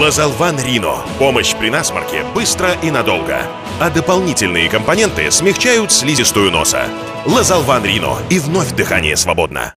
Лазалван Рино. Помощь при насморке быстро и надолго. А дополнительные компоненты смягчают слизистую носа. Лазалван Рино. И вновь дыхание свободно.